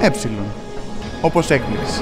ε, όπως έκπληξη.